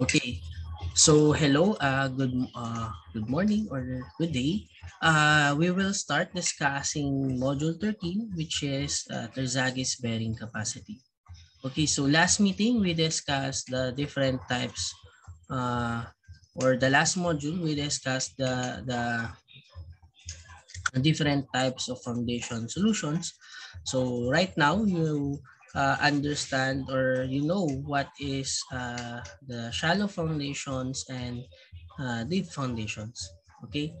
Okay. So hello, uh, good uh, good morning or good day. Uh, we will start discussing module 13 which is uh, Terzaghis bearing capacity. Okay, so last meeting we discussed the different types uh, or the last module we discussed the the different types of foundation solutions. So right now you uh, understand or you know what is uh, the shallow foundations and uh, deep foundations. Okay,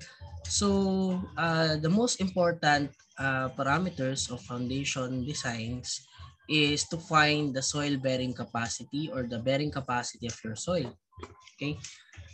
so uh, the most important uh, parameters of foundation designs is to find the soil bearing capacity or the bearing capacity of your soil. Okay,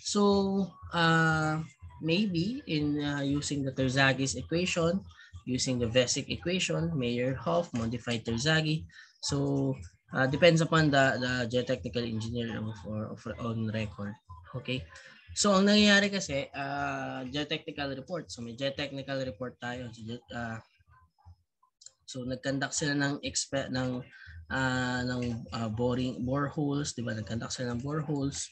so uh, maybe in uh, using the Terzaghi's equation, using the Vesic equation, Mayer-Hoff, modified Terzaghi, So, uh, depends upon the, the geotechnical engineer of, of, on record. Okay? So, ang nangyayari kasi, uh, geotechnical report. So, may geotechnical report tayo. Uh, so, nag-conduct sila ng expert ng uh, ng uh, boring boreholes, 'di ba? Nag-conduct sila ng boreholes.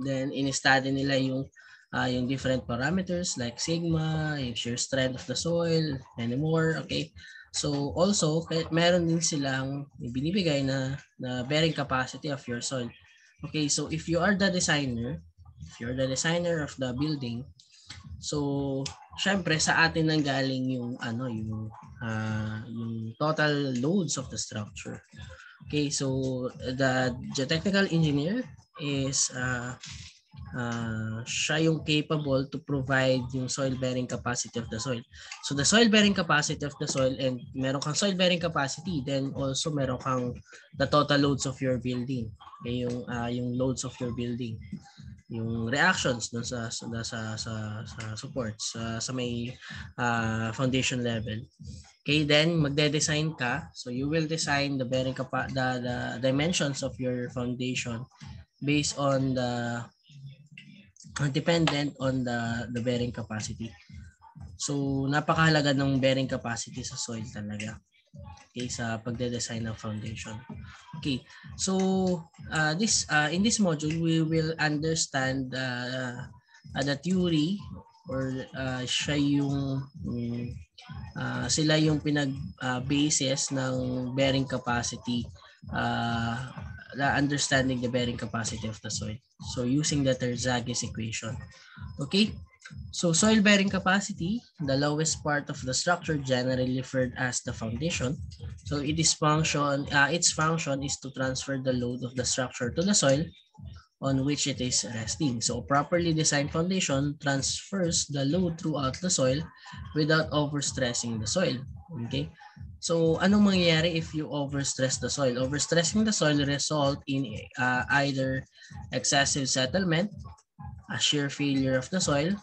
Then in-study nila yung uh, yung different parameters like sigma, yung shear strength of the soil, and more, okay? So also, meron din silang binibigay na, na bearing capacity of your soil. Okay, so if you are the designer, if you're the designer of the building, so syempre sa atin nang galing yung ano yung uh, yung total loads of the structure. Okay, so the geotechnical engineer is uh, uh, siya yung capable to provide yung soil bearing capacity of the soil. So the soil bearing capacity of the soil and meron kang soil bearing capacity then also meron kang the total loads of your building. Okay, yung uh, yung loads of your building. Yung reactions dun sa sa sa sa, sa supports sa, sa may uh, foundation level. Okay, then magde-design ka. So you will design the bearing capa- the, the dimensions of your foundation based on the dependent on the, the bearing capacity. So, napakahalaga ng bearing capacity sa soil talaga. Okay, sa pagde-design ng foundation. Okay, so uh, this uh, in this module we will understand uh, uh, the theory or uh, siya yung um, uh, sila yung pinag uh, ng bearing capacity uh, understanding the bearing capacity of the soil. So using the Terzaghi's equation. Okay, so soil bearing capacity, the lowest part of the structure generally referred as the foundation. So it is function, uh, its function is to transfer the load of the structure to the soil on which it is resting. So properly designed foundation transfers the load throughout the soil without overstressing the soil. Okay. So, anong mangyayari if you overstress the soil? Overstressing the soil result in uh, either excessive settlement, a shear failure of the soil,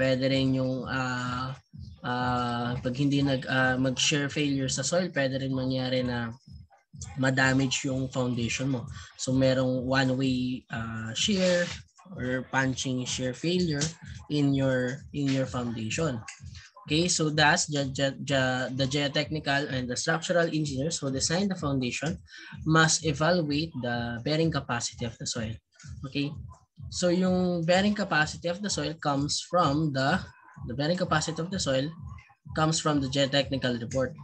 pwede rin yung uh, uh, pag hindi nag uh, mag-shear failure sa soil, pwede rin mangyari na ma-damage yung foundation mo. So merong one-way uh, shear or punching shear failure in your in your foundation. Okay, so thus the, the, the geotechnical and the structural engineers who design the foundation must evaluate the bearing capacity of the soil. Okay, so yung bearing capacity of the soil comes from the the bearing capacity of the soil comes from the geotechnical report.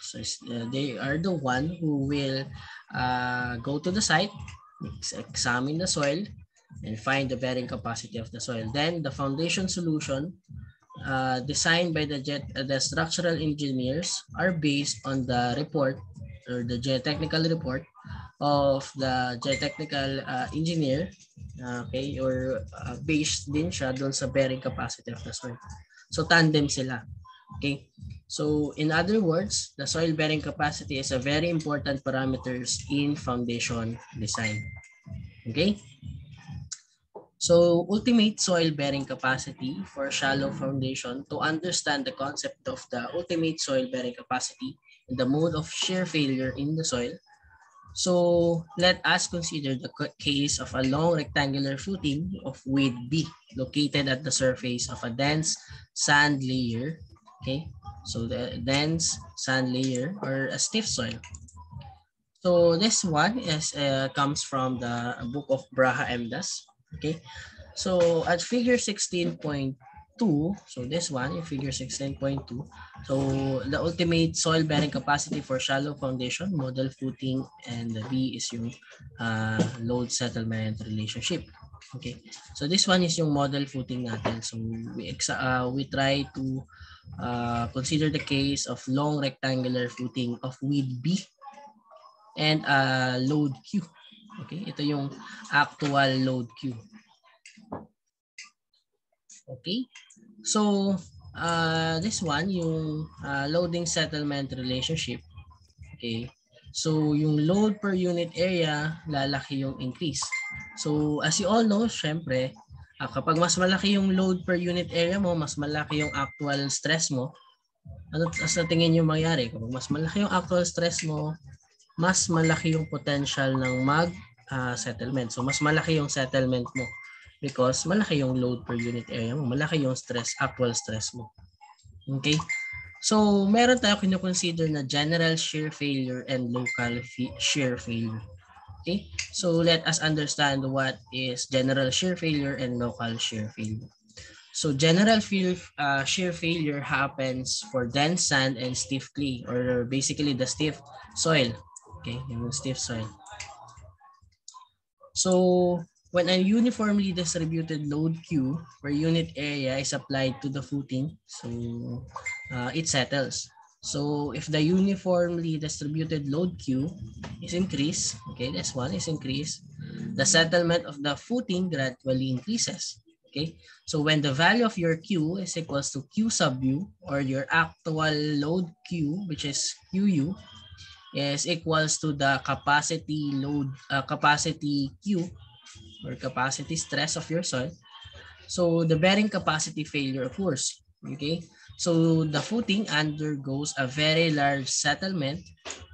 So uh, they are the one who will uh, go to the site, examine the soil, and find the bearing capacity of the soil. Then the foundation solution uh, designed by the jet uh, the structural engineers are based on the report or the geotechnical report of the geotechnical uh, engineer okay or uh, based din siya doon sa bearing capacity of the soil. So tandem sila okay? So in other words the soil bearing capacity is a very important parameters in foundation design okay So ultimate soil bearing capacity for shallow foundation to understand the concept of the ultimate soil bearing capacity and the mode of shear failure in the soil. So let us consider the case of a long rectangular footing of width B located at the surface of a dense sand layer. Okay, so the dense sand layer or a stiff soil. So this one is uh, comes from the book of Braha Emdas. Okay. So at figure 16.2, so this one, in figure 16.2, so the ultimate soil bearing capacity for shallow foundation, model footing, and the B is yung uh, load settlement relationship. Okay. So this one is yung model footing natin. So we uh, we try to uh, consider the case of long rectangular footing of width B and uh, load Q. Okay, ito yung actual load Q. Okay, so uh, this one, yung uh, loading settlement relationship. Okay, so yung load per unit area, lalaki yung increase. So as you all know, syempre, uh, kapag mas malaki yung load per unit area mo, mas malaki yung actual stress mo, ano sa tingin nyo mangyari? Kapag mas malaki yung actual stress mo, mas malaki yung potential ng mag uh, settlement. So mas malaki yung settlement mo because malaki yung load per unit area mo, malaki yung stress, actual stress mo. Okay? So, meron tayo kino-consider na general shear failure and local shear failure. Okay? So, let us understand what is general shear failure and local shear failure. So, general shear, uh, shear failure happens for dense sand and stiff clay or basically the stiff soil. Okay? Yung stiff soil. So, when a uniformly distributed load Q per unit area is applied to the footing, so uh, it settles. So if the uniformly distributed load Q is increased, okay, this one is increased, the settlement of the footing gradually increases. Okay, so when the value of your Q is equals to Q sub U or your actual load Q, which is QU, is equals to the capacity load uh, capacity Q or capacity stress of your soil. So the bearing capacity failure occurs. Okay, so the footing undergoes a very large settlement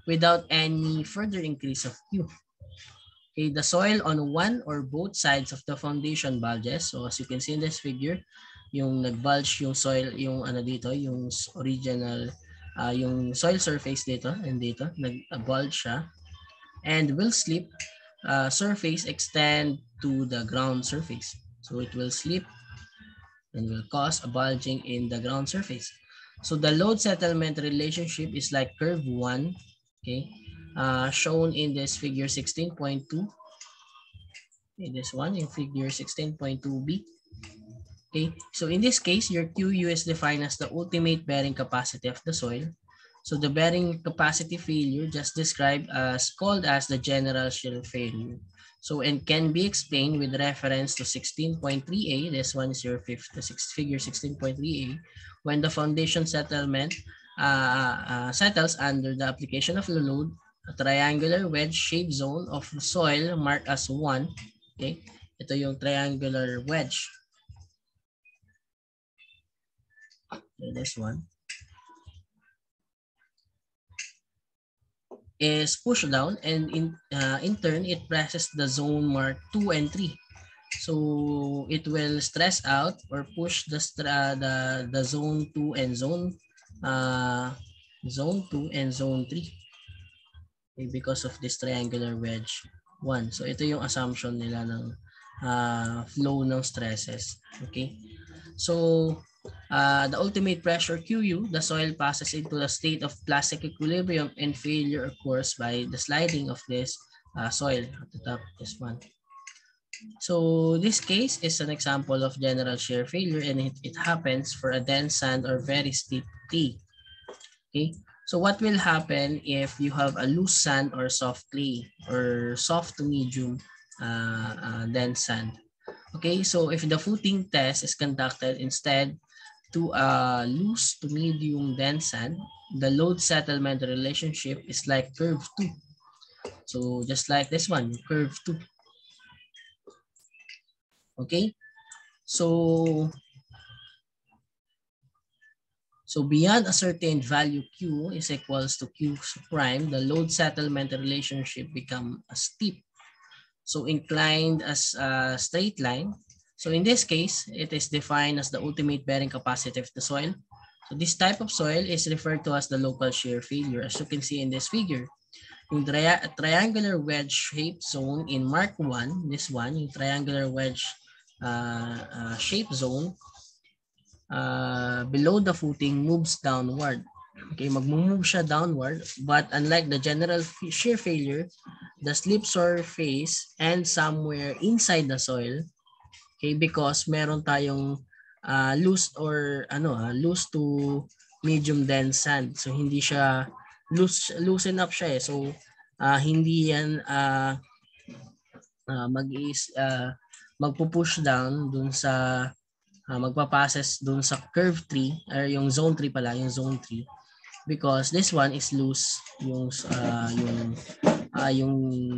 without any further increase of Q. Okay, the soil on one or both sides of the foundation bulges. So as you can see in this figure, yung nag-bulge yung soil, yung ano dito, yung original, uh, yung soil surface dito and dito, nag-bulge siya and will slip uh, surface extend to the ground surface. So it will slip and will cause a bulging in the ground surface. So the load settlement relationship is like curve 1, okay, uh, shown in this figure 16.2. In this one, in figure 16.2b. Okay, so in this case, your QU is defined as the ultimate bearing capacity of the soil so the bearing capacity failure just described as called as the general shear failure. So and can be explained with reference to 16.3a. This one is your fifth, sixth figure 16.3a. When the foundation settlement uh, uh, settles under the application of the load, a triangular wedge shaped zone of soil marked as 1. Okay, ito yung triangular wedge. This one. is pushed down and in, uh, in turn, it presses the zone mark 2 and 3. So it will stress out or push the uh, the the zone 2 and zone uh, zone 2 and zone 3 okay, because of this triangular wedge 1. So ito yung assumption nila ng uh, flow ng stresses. Okay? So uh, the ultimate pressure QU, the soil passes into the state of plastic equilibrium and failure occurs by the sliding of this uh, soil at the top, this one. So this case is an example of general shear failure and it, it happens for a dense sand or very steep T. Okay, so what will happen if you have a loose sand or soft clay or soft to medium uh, uh, dense sand? Okay, so if the footing test is conducted instead to a loose to medium dense sand, the load settlement relationship is like curve 2. So just like this one, curve 2. Okay? So So beyond a certain value Q is equals to Q prime, the load settlement relationship become a steep. So inclined as a straight line, so in this case, it is defined as the ultimate bearing capacity of the soil. So this type of soil is referred to as the local shear failure, as you can see in this figure. yung tri- triangular wedge shape zone in Mark 1, this one, yung triangular wedge uh, uh, shape zone, uh, below the footing moves downward. Okay, magmo-move siya downward, but unlike the general shear failure, the slip surface ends somewhere inside the soil. Okay, because meron tayong uh, loose or ano, uh, loose to medium dense sand. So hindi siya loose loosen up siya eh. So uh, hindi yan uh, uh, mag uh, magpo-push down dun sa uh, magpa-passes dun sa curve tree or yung zone 3 pala, yung zone 3 because this one is loose yung uh, yung uh, yung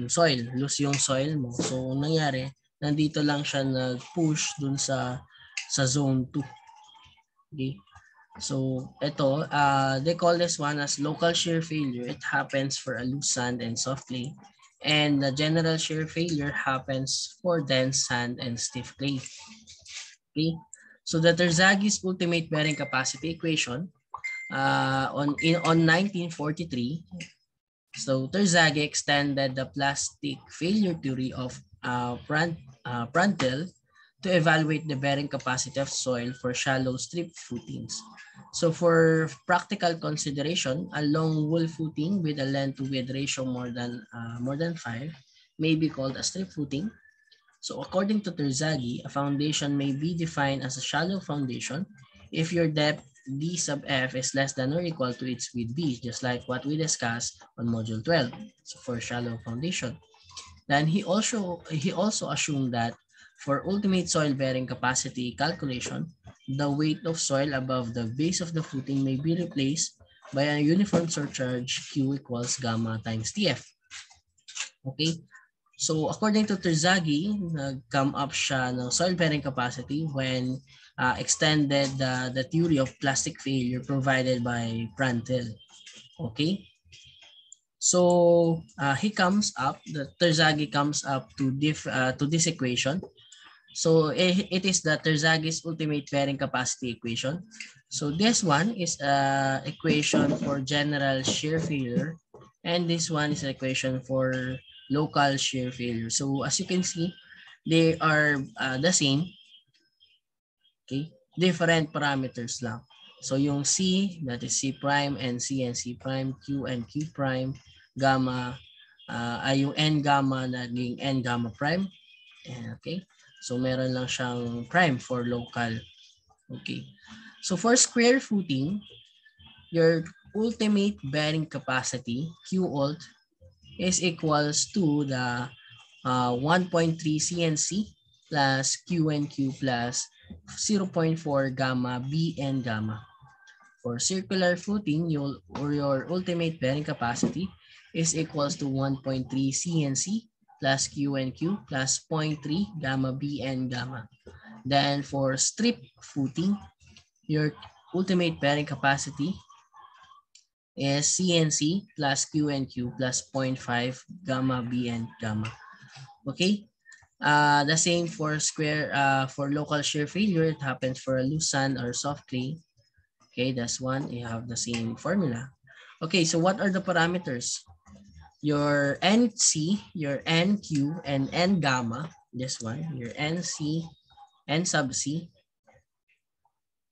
soil, loose yung soil mo. So nangyari, nandito lang siya nag-push dun sa sa zone 2. Okay? So, ito, uh, they call this one as local shear failure. It happens for a loose sand and soft clay. And the general shear failure happens for dense sand and stiff clay. Okay? So, the Terzaghis ultimate bearing capacity equation uh, on, in, on 1943, so Terzaghi extended the plastic failure theory of uh, uh, Prandtl to evaluate the bearing capacity of soil for shallow strip footings. So for practical consideration, a long wool footing with a length to width ratio more than uh, more than 5 may be called a strip footing. So according to Terzaghi, a foundation may be defined as a shallow foundation if your depth d sub f is less than or equal to its width b, just like what we discussed on module 12 so for shallow foundation. Then he also he also assumed that For ultimate soil bearing capacity calculation, the weight of soil above the base of the footing may be replaced by a uniform surcharge Q equals gamma times TF. Okay? So according to Terzaghi, nag-come up siya ng soil bearing capacity when uh, extended uh, the theory of plastic failure provided by Prandtl. Okay? So uh, he comes up, the Terzaghi comes up to, diff, uh, to this equation So it, it is the Terzaghi's ultimate bearing capacity equation. So this one is a equation for general shear failure and this one is an equation for local shear failure. So as you can see, they are uh, the same. Okay, different parameters lang. So yung C, that is C prime and C and C prime, Q and Q prime, gamma, uh, ay yung N gamma naging N gamma prime. Okay. So meron lang siyang prime for local. Okay. So for square footing, your ultimate bearing capacity, Q ult, is equals to the uh, 1.3 CNC plus QNQ plus 0.4 gamma BN gamma. For circular footing, your, or your ultimate bearing capacity is equals to 1.3 CNC plus Q and Q plus 0.3 gamma B and gamma. Then for strip footing, your ultimate bearing capacity is CNC plus Q and Q plus 0.5 gamma B and gamma. Okay? Uh, the same for square uh, for local shear failure. It happens for a loose sand or soft clay. Okay, that's one. You have the same formula. Okay, so what are the parameters? Your NC, your NQ, and N gamma, this one, your NC, N sub C,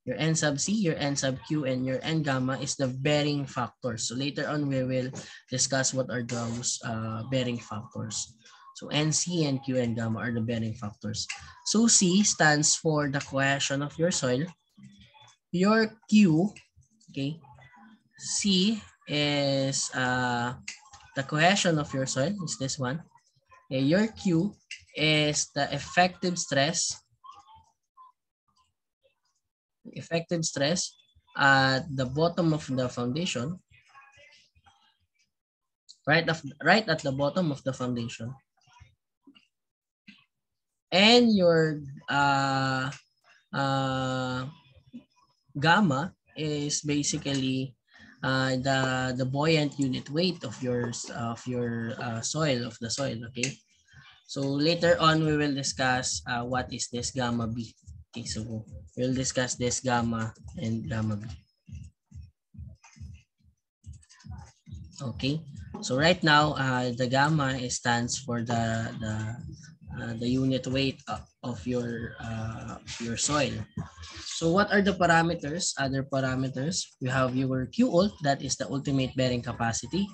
your N sub C, your N sub Q, and your N gamma is the bearing factors. So later on, we will discuss what are those uh, bearing factors. So NC and Q and gamma are the bearing factors. So C stands for the cohesion of your soil. Your Q, okay, C is uh, the cohesion of your soil is this one. Okay, your Q is the effective stress. Effective stress at the bottom of the foundation. Right, of, right at the bottom of the foundation. And your uh, uh, gamma is basically uh, the the buoyant unit weight of your of your uh, soil of the soil okay so later on we will discuss uh, what is this gamma b okay so we'll discuss this gamma and gamma b Okay. So right now, uh, the gamma stands for the the uh, the unit weight of your uh, your soil. So what are the parameters? Other parameters, you have your QUlt, that is the ultimate bearing capacity.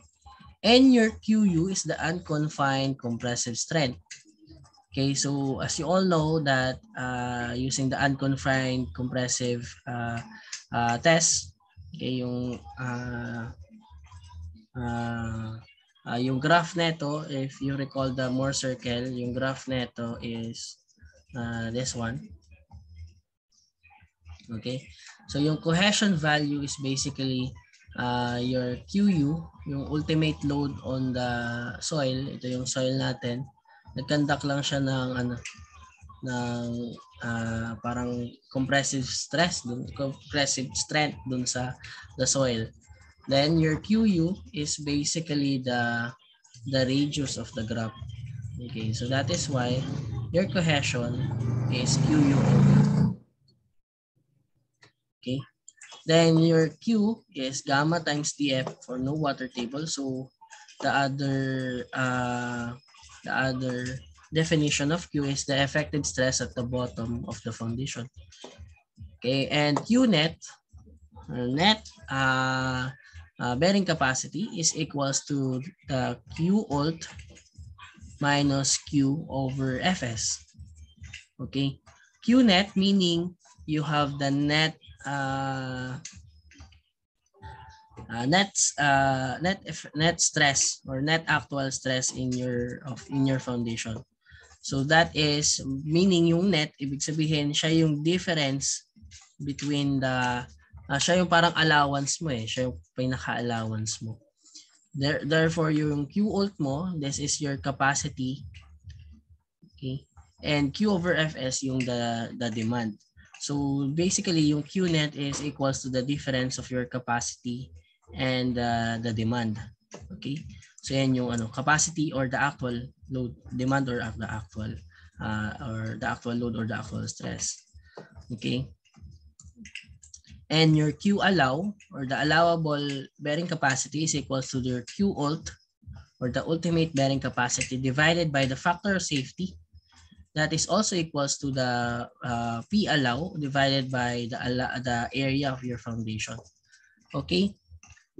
And your QU is the unconfined compressive strength. Okay, so as you all know that uh, using the unconfined compressive uh, uh, test, okay, yung uh, uh, uh, yung graph neto, if you recall the Mohr circle, yung graph neto is uh, this one. Okay, so yung cohesion value is basically uh, your QU, yung ultimate load on the soil, ito yung soil natin, nagkandak lang siya ng ano ng uh, parang compressive stress dun, compressive strength dun sa the soil. Then your QU is basically the the radius of the graph. Okay, so that is why your cohesion is QU Okay. Then your Q is gamma times DF for no water table. So the other uh, the other definition of Q is the effective stress at the bottom of the foundation. Okay, and Q net, net uh, uh, bearing capacity is equals to the Q ult minus Q over Fs. Okay, Q net meaning you have the net uh, uh, net uh, net net stress or net actual stress in your of in your foundation. So that is meaning yung net ibig sabihin siya yung difference between the uh, siya yung parang allowance mo eh, siya yung pinaka-allowance mo. There, therefore yung Q ult mo, this is your capacity. Okay? And Q over Fs yung the the demand. So basically yung Q net is equals to the difference of your capacity and uh, the demand. Okay? So yan yung ano, capacity or the actual load, demand or the actual uh, or the actual load or the actual stress. Okay? And your Q allow or the allowable bearing capacity is equal to your Q ult or the ultimate bearing capacity divided by the factor of safety that is also equals to the uh, P allow divided by the, the area of your foundation. Okay?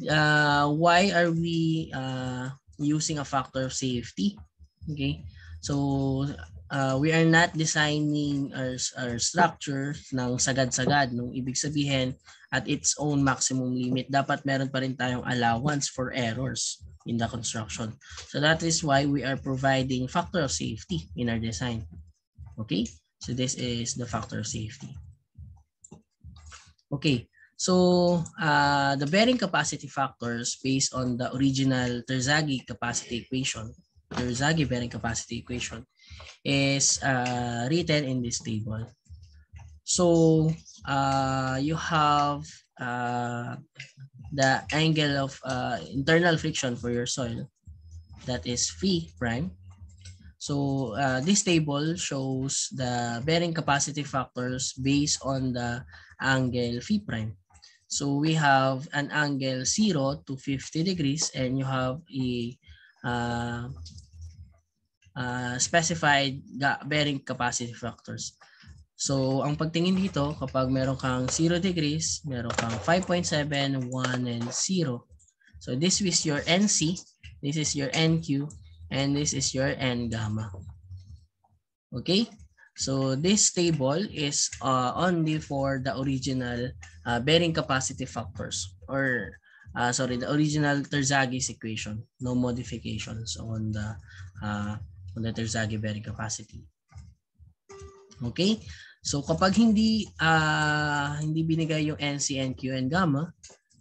uh, why are we uh, using a factor of safety? Okay, so uh, we are not designing our, our structure ng sagad-sagad. Nung ibig sabihin, at its own maximum limit, dapat meron pa rin tayong allowance for errors in the construction. So that is why we are providing factor of safety in our design. Okay, so this is the factor of safety. Okay, So uh, the bearing capacity factors based on the original Terzaghi capacity equation, Terzaghi bearing capacity equation, is uh, written in this table. So uh, you have uh, the angle of uh, internal friction for your soil, that is phi prime. So uh, this table shows the bearing capacity factors based on the angle phi prime. So we have an angle 0 to 50 degrees and you have a uh, uh, specified bearing capacity factors. So ang pagtingin dito kapag meron kang 0 degrees, meron kang 5.7, 1, and 0. So this is your NC, this is your NQ, and this is your N gamma. Okay? So this table is uh, only for the original uh, bearing capacity factors or uh, sorry, the original Terzaghi's equation. No modifications on the uh, on the Terzaghi bearing capacity. Okay? So kapag hindi uh, hindi binigay yung NC, NQ, and gamma,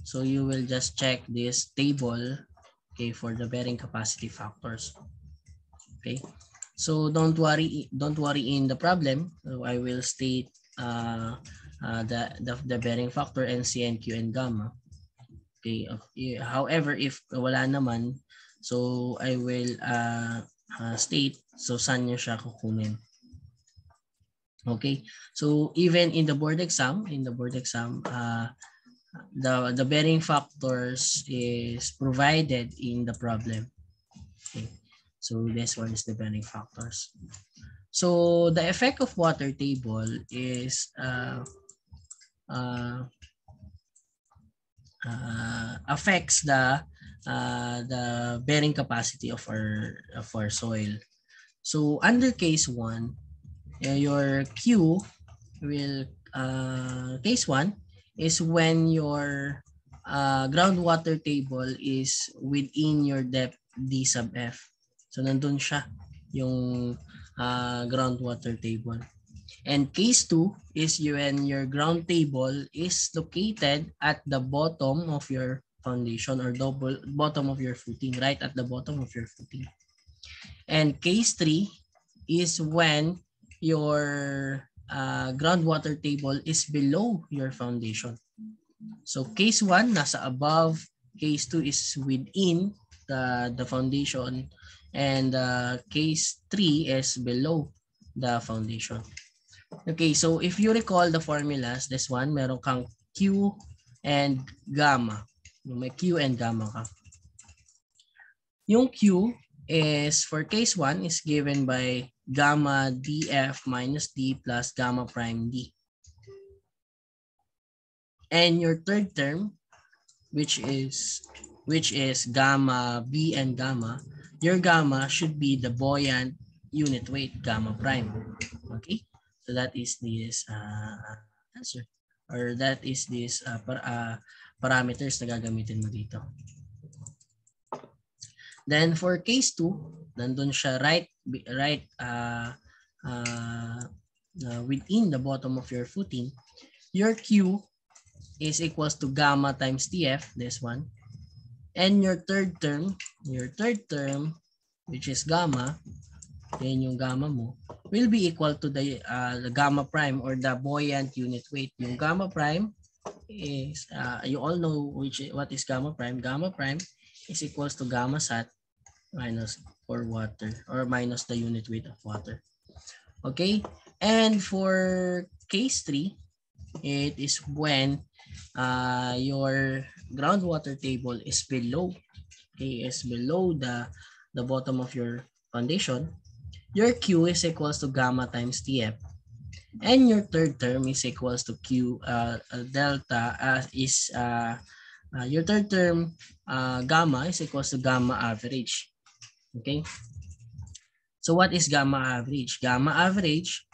so you will just check this table okay for the bearing capacity factors. Okay? So don't worry, don't worry in the problem. I will state uh, uh, the, the, the bearing factor NC, NQ, and gamma. Okay. However, if wala naman, so I will uh, uh, state so saan nyo siya kukunin. Okay. So even in the board exam, in the board exam, uh, the the bearing factors is provided in the problem. Okay. So this one is the bearing factors. So the effect of water table is uh, uh, uh, affects the uh, the bearing capacity of our of our soil. So under case 1, uh, your Q will uh, case 1 is when your uh, groundwater table is within your depth D sub F. So nandun siya yung uh, groundwater table. And case 2 is when your ground table is located at the bottom of your foundation or double bottom of your footing, right at the bottom of your footing. And case 3 is when your uh, groundwater table is below your foundation. So case 1 nasa above, case 2 is within the the foundation and uh, case 3 is below the foundation. Okay, so if you recall the formulas, this one, meron kang Q and gamma. May Q and gamma ka. Yung Q is for case 1 is given by gamma df minus d plus gamma prime d. And your third term, which is which is gamma b and gamma, your gamma should be the buoyant unit weight gamma prime. Okay, so that is this uh, answer or that is this uh, par, uh, parameters na gagamitin mo dito. Then for case 2, nandun siya right right uh, uh, uh, within the bottom of your footing. Your Q is equals to gamma times TF, this one. And your third term, your third term, which is gamma, yan yung gamma mo, will be equal to the, uh, gamma prime or the buoyant unit weight. Yung gamma prime is, uh, you all know which what is gamma prime. Gamma prime is equals to gamma sat minus for water or minus the unit weight of water. Okay? And for case 3, it is when uh, your groundwater table is below okay, is below the the bottom of your foundation, your Q is equals to gamma times TF. And your third term is equals to Q uh, uh delta uh, is uh, uh, your third term uh, gamma is equals to gamma average. Okay. So what is gamma average? Gamma average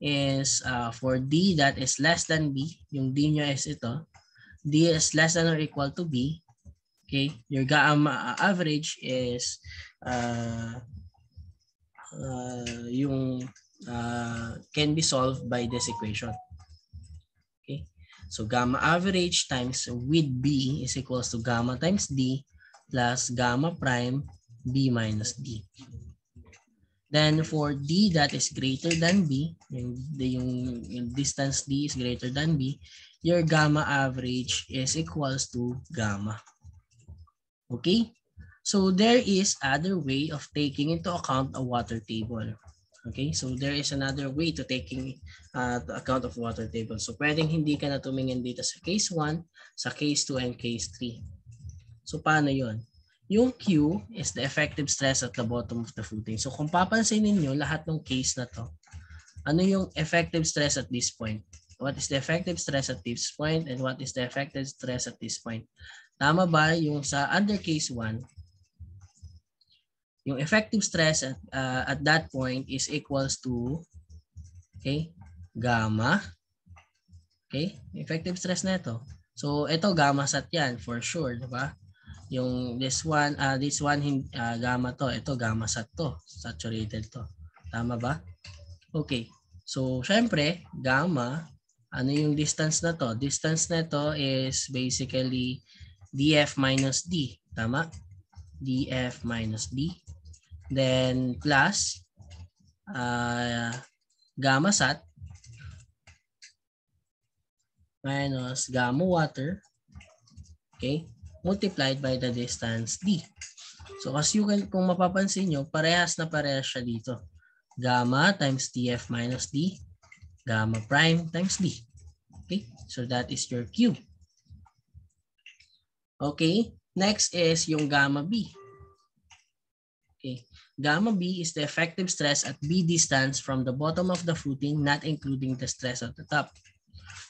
is uh, for D that is less than B. Yung D niya is ito. D is less than or equal to B. Okay. Your gamma average is uh, uh, yung uh, can be solved by this equation. Okay. So gamma average times with B is equals to gamma times D plus gamma prime B minus D. Then for D that is greater than B, yung, yung, yung distance D is greater than B, your gamma average is equals to gamma. Okay? So there is other way of taking into account a water table. Okay, so there is another way to taking uh, account of water table. So pwedeng hindi ka na tumingin dito sa case 1, sa case 2, and case 3. So paano yon? Yung Q is the effective stress at the bottom of the footing. So kung papansin niyo lahat ng case na to, ano yung effective stress at this point? What is the effective stress at this point and what is the effective stress at this point? Tama ba yung sa under case 1, yung effective stress at, uh, at that point is equals to okay, gamma. Okay, effective stress na ito. So ito gamma sat yan for sure, di ba? Yung this one, uh, this one uh, gamma to, ito gamma sat to, saturated to. Tama ba? Okay. So syempre, gamma, ano yung distance na to? Distance na to is basically df minus d. Tama? df minus d then plus uh, gamma sat minus gamma water okay multiplied by the distance d so as you can kung mapapansin nyo parehas na parehas siya dito gamma times tf minus d gamma prime times d okay so that is your q Okay? Next is yung gamma B. Okay. Gamma B is the effective stress at B distance from the bottom of the footing not including the stress at the top.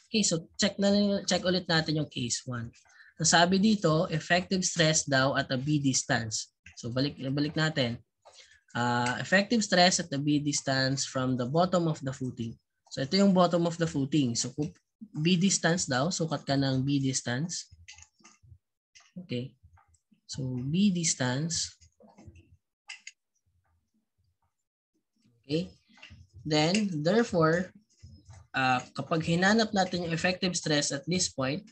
Okay, so check na check ulit natin yung case 1. Sabi dito, effective stress daw at a B distance. So balik balik natin. Uh, effective stress at the B distance from the bottom of the footing. So ito yung bottom of the footing. So B distance daw, sukat ka ng B distance. Okay. So B distance. Okay. Then, therefore, uh, kapag hinanap natin yung effective stress at this point,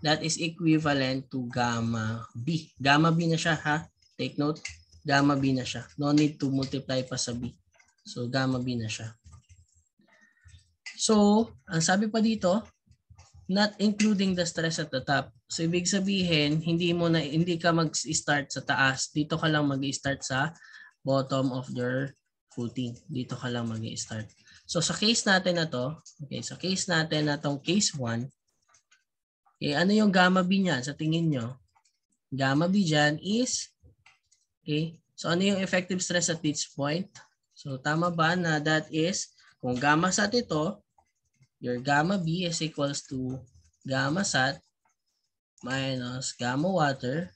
that is equivalent to gamma B. Gamma B na siya ha. Take note, gamma B na siya. No need to multiply pa sa B. So gamma B na siya. So, ang sabi pa dito, not including the stress at the top. So ibig sabihin, hindi mo na hindi ka mag-start sa taas. Dito ka lang mag-start sa bottom of your footing. Dito ka lang mag-start. So sa case natin na to, okay, sa case natin na tong case 1, okay, ano yung gamma B niyan sa tingin nyo? Gamma B diyan is, okay, so ano yung effective stress at this point? So tama ba na that is, kung gamma sat ito, your gamma B is equals to gamma sat minus gamma water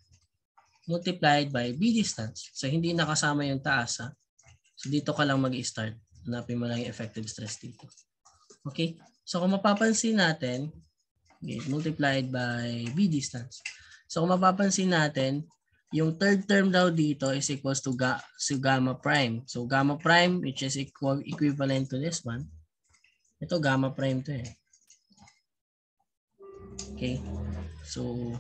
multiplied by B distance. So hindi nakasama yung taas ha. So dito ka lang mag-start. Hanapin mo lang yung effective stress dito. Okay? So kung mapapansin natin, okay, multiplied by B distance. So kung mapapansin natin, yung third term daw dito is equals to, ga, to gamma prime. So gamma prime which is equal, equivalent to this one. Ito gamma prime to eh. Okay. So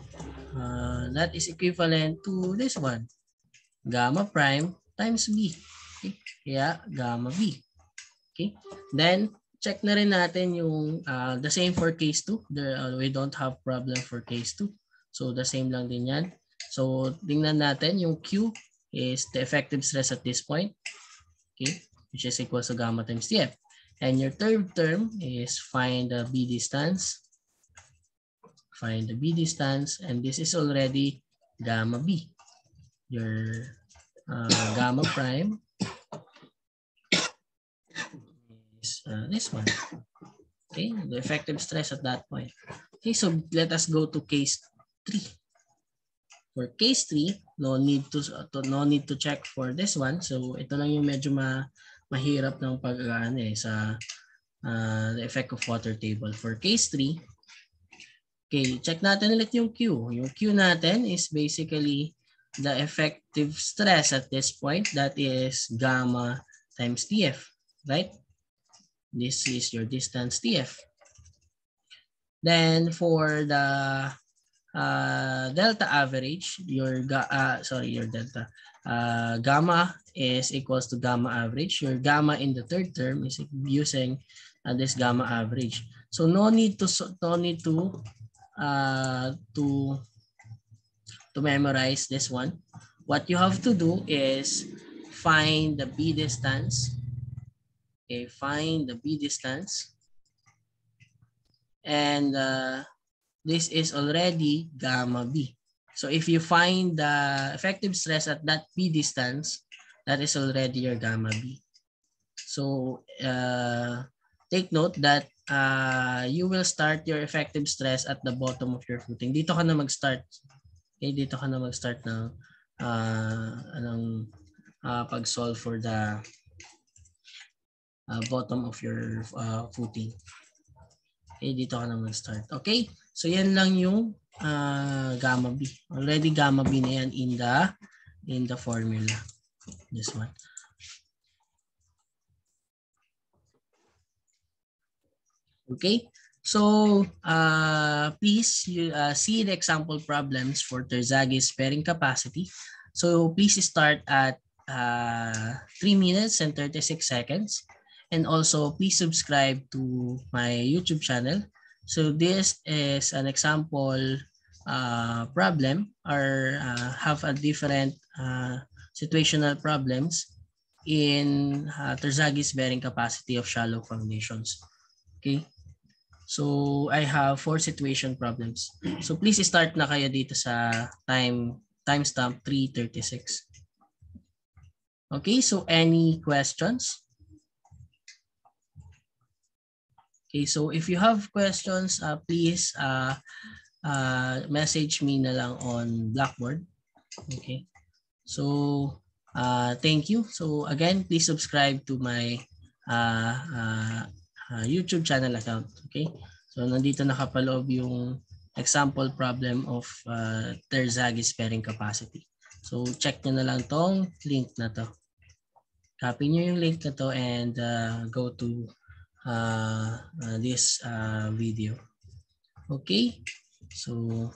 uh, that is equivalent to this one. Gamma prime times B. Okay. Kaya gamma B. Okay? Then, check na rin natin yung uh, the same for case 2. There, uh, we don't have problem for case 2. So, the same lang din yan. So, tingnan natin yung Q is the effective stress at this point. Okay? Which is equal to gamma times TF. And your third term is find the B distance. Find the B distance. And this is already gamma B. Your uh, gamma prime uh, this one. Okay, the effective stress at that point. Okay, so let us go to case 3. For case 3, no need to, to no need to check for this one. So ito lang yung medyo ma, mahirap ng pag eh, sa uh, the effect of water table. For case 3, okay, check natin ulit yung Q. Yung Q natin is basically the effective stress at this point that is gamma times TF, right? This is your distance TF. Then for the uh, delta average, your uh, sorry, your delta uh, gamma is equals to gamma average. Your gamma in the third term is using uh, this gamma average. So no need to no need to uh, to to memorize this one. What you have to do is find the b distance Okay, find the B distance. And uh, this is already gamma B. So if you find the effective stress at that B distance, that is already your gamma B. So uh, take note that uh, you will start your effective stress at the bottom of your footing. Dito ka na mag-start. Okay, dito ka na mag-start ng uh, anong uh, pag-solve for the uh, bottom of your uh, footing. Okay, dito ka na mag-start. Okay, so yan lang yung uh, gamma B. Already gamma B na yan in the, in the formula. This one. Okay, so uh, please you, uh, see the example problems for Terzagi's pairing capacity. So please start at uh, 3 minutes and 36 seconds. And also, please subscribe to my YouTube channel. So this is an example uh, problem or uh, have a different uh, situational problems in uh, Terzagi's bearing capacity of shallow foundations. Okay. So I have four situation problems. So please start na kayo dito sa time timestamp 336. Okay, so any questions? Okay, so if you have questions, uh, please uh, uh, message me na lang on Blackboard. Okay. So uh, thank you. So again, please subscribe to my uh, uh, uh, YouTube channel account. Okay. So nandito nakapaloob yung example problem of uh, Terzaghi's pairing capacity. So check nyo na lang tong link na to. Copy nyo yung link na to and uh, go to uh, uh, this uh, video. Okay. So